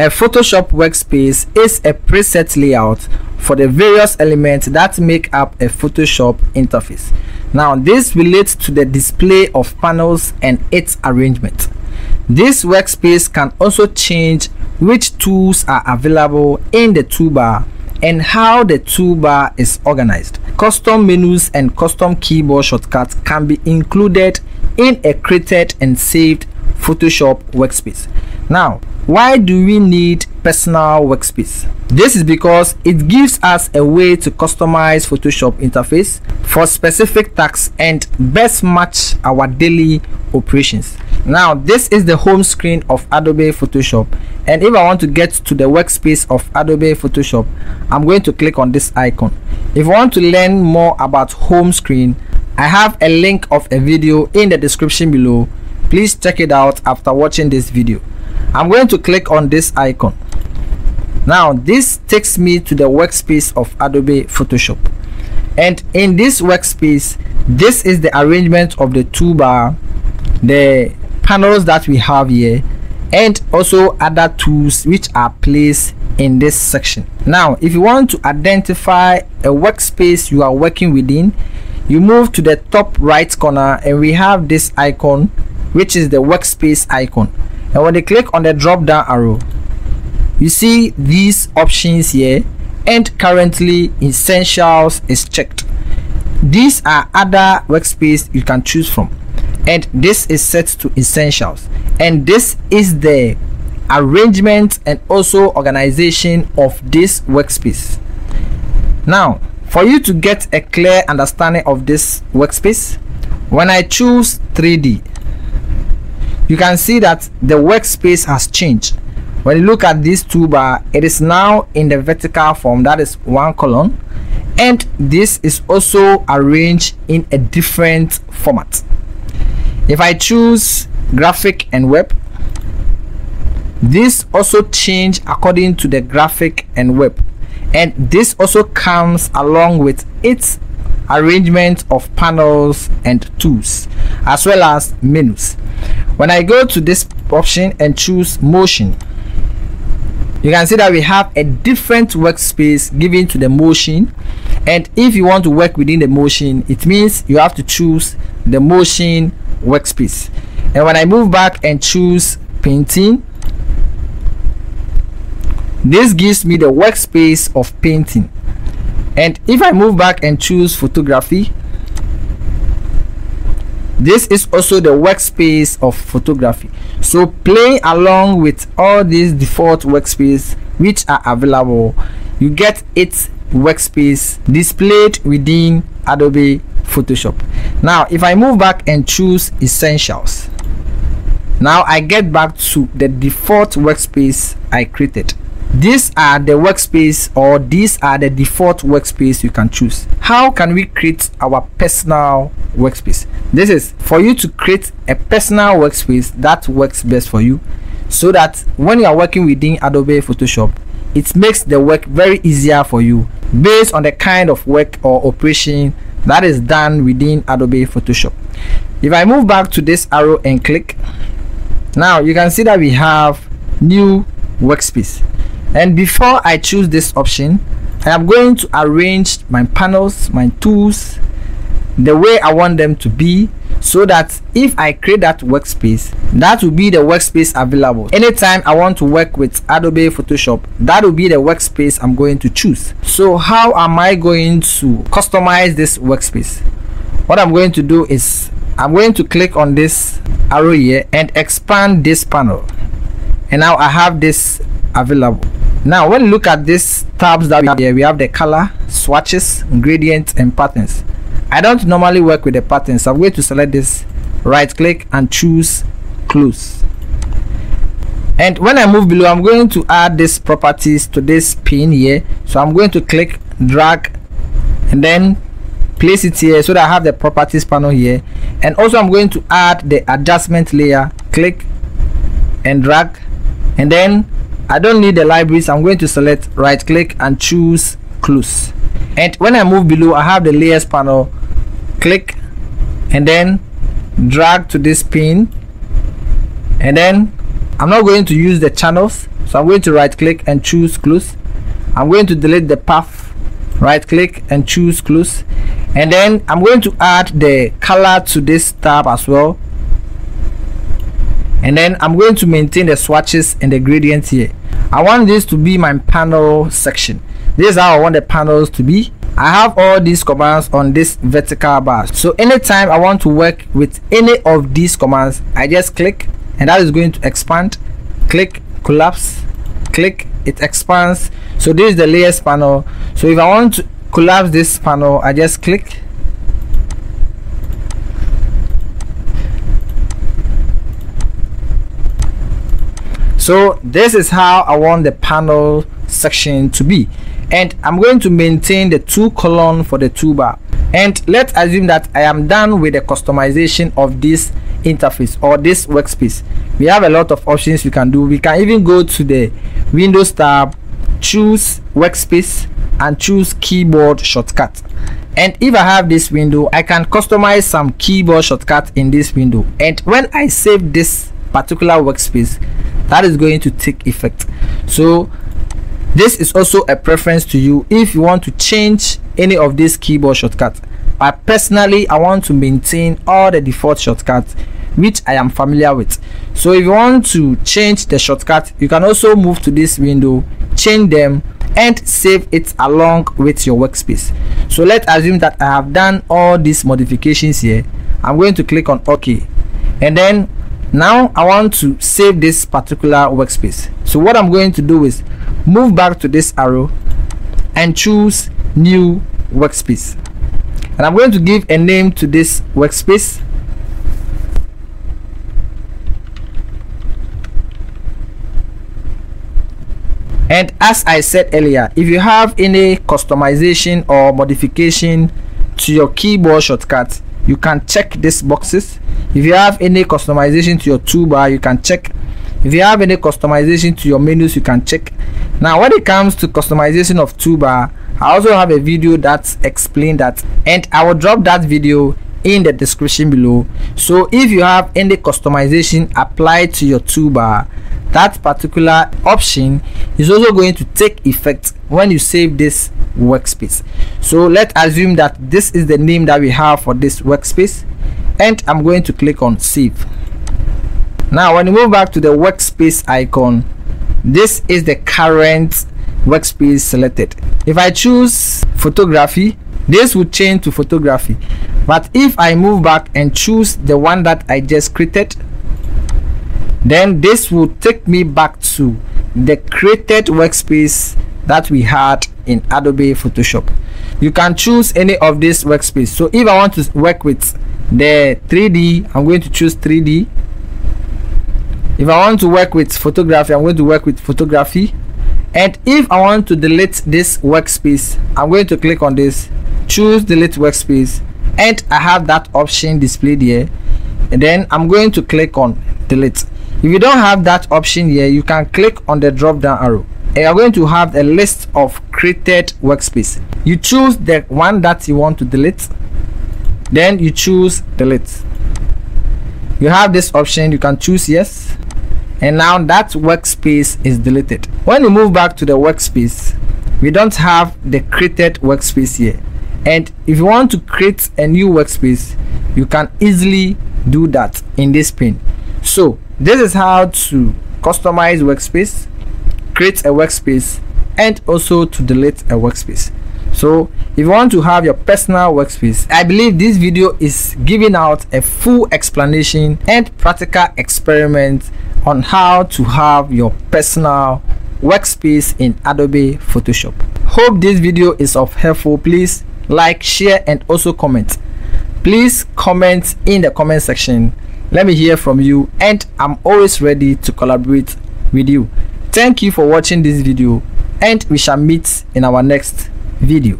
A Photoshop workspace is a preset layout for the various elements that make up a Photoshop interface. Now, this relates to the display of panels and its arrangement. This workspace can also change which tools are available in the toolbar and how the toolbar is organized. Custom menus and custom keyboard shortcuts can be included in a created and saved Photoshop workspace. Now, why do we need personal workspace? This is because it gives us a way to customize Photoshop interface for specific tasks and best match our daily operations. Now, this is the home screen of Adobe Photoshop and if I want to get to the workspace of Adobe Photoshop, I'm going to click on this icon. If you want to learn more about home screen, I have a link of a video in the description below please check it out after watching this video i'm going to click on this icon. Now this takes me to the workspace of adobe photoshop. And in this workspace this is the arrangement of the toolbar the panels that we have here and also other tools which are placed in this section. Now if you want to identify a workspace you are working within you move to the top right corner and we have this icon which is the workspace icon and when they click on the drop down arrow you see these options here. And currently essentials is checked. These are other workspace you can choose from. And this is set to essentials. And this is the arrangement and also organization of this workspace. Now for you to get a clear understanding of this workspace when i choose 3d you can see that the workspace has changed. When you look at this toolbar it is now in the vertical form that is one column and this is also arranged in a different format. If i choose graphic and web this also change according to the graphic and web and this also comes along with its arrangement of panels and tools as well as menus when I go to this option and choose motion you can see that we have a different workspace given to the motion. And if you want to work within the motion it means you have to choose the motion workspace. And when I move back and choose painting this gives me the workspace of painting. And if I move back and choose photography this is also the workspace of photography. So play along with all these default workspace which are available. You get its workspace displayed within adobe photoshop. Now if i move back and choose essentials now i get back to the default workspace i created these are the workspace or these are the default workspace you can choose. How can we create our personal workspace? This is for you to create a personal workspace that works best for you so that when you are working within adobe photoshop it makes the work very easier for you based on the kind of work or operation that is done within adobe photoshop. If i move back to this arrow and click now you can see that we have new workspace and before I choose this option I am going to arrange my panels my tools the way I want them to be so that if I create that workspace that will be the workspace available. Anytime I want to work with Adobe Photoshop that will be the workspace I'm going to choose. So how am I going to customize this workspace? What I'm going to do is I'm going to click on this arrow here and expand this panel. And now I have this available now when you look at these tabs that we have here we have the color swatches gradients and patterns. I don't normally work with the patterns. So i'm going to select this. Right click and choose close. And when i move below i'm going to add these properties to this pin here. So i'm going to click drag and then place it here so that i have the properties panel here. And also i'm going to add the adjustment layer. Click and drag. And then I don't need the libraries. I'm going to select right click and choose close. And when I move below I have the layers panel. Click and then drag to this pin. And then I'm not going to use the channels. So i'm going to right click and choose close. I'm going to delete the path. Right click and choose close. And then i'm going to add the color to this tab as well. And then i'm going to maintain the swatches and the gradients here i want this to be my panel section. This is how i want the panels to be. I have all these commands on this vertical bar. So anytime i want to work with any of these commands i just click and that is going to expand. Click collapse. Click it expands. So this is the layers panel. So if i want to collapse this panel i just click so this is how i want the panel section to be. And i'm going to maintain the two column for the toolbar. And let's assume that i am done with the customization of this interface or this workspace. We have a lot of options we can do. We can even go to the windows tab choose workspace and choose keyboard shortcut. And if i have this window i can customize some keyboard shortcut in this window. And when i save this particular workspace that is going to take effect. So this is also a preference to you if you want to change any of these keyboard shortcuts. I personally i want to maintain all the default shortcuts which i am familiar with. So if you want to change the shortcut you can also move to this window change them and save it along with your workspace. So let's assume that i have done all these modifications here. I'm going to click on ok. And then now i want to save this particular workspace. So what i'm going to do is move back to this arrow and choose new workspace. And i'm going to give a name to this workspace. And as i said earlier if you have any customization or modification to your keyboard shortcut you can check these boxes. If you have any customization to your toolbar you can check. If you have any customization to your menus you can check. Now when it comes to customization of toolbar i also have a video that explain that. And i will drop that video in the description below. So if you have any customization applied to your toolbar that particular option is also going to take effect when you save this workspace. So let's assume that this is the name that we have for this workspace and i'm going to click on save. Now when you move back to the workspace icon this is the current workspace selected. If i choose photography this will change to photography. But if i move back and choose the one that i just created then this will take me back to the created workspace that we had in Adobe Photoshop. You can choose any of this workspace so if I want to work with the 3d I'm going to choose 3d if I want to work with photography I'm going to work with photography. And if I want to delete this workspace I'm going to click on this choose delete workspace. And I have that option displayed here. And then I'm going to click on delete. If you don't have that option here you can click on the drop down arrow and you're going to have a list of created workspace. You choose the one that you want to delete then you choose delete. You have this option you can choose yes and now that workspace is deleted. When you move back to the workspace we don't have the created workspace here. And if you want to create a new workspace you can easily do that in this pane. So this is how to customize workspace create a workspace and also to delete a workspace. So if you want to have your personal workspace i believe this video is giving out a full explanation and practical experiment on how to have your personal workspace in adobe photoshop. Hope this video is of helpful. Please like share and also comment. Please comment in the comment section. Let me hear from you and i'm always ready to collaborate with you thank you for watching this video and we shall meet in our next video